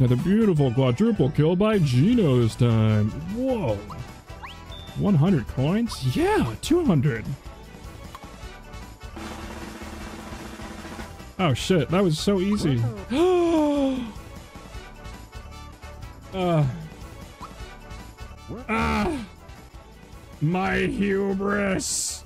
Another beautiful quadruple kill by Geno this time. Whoa. 100 coins? Yeah, 200. Oh shit, that was so easy. uh, ah, my hubris.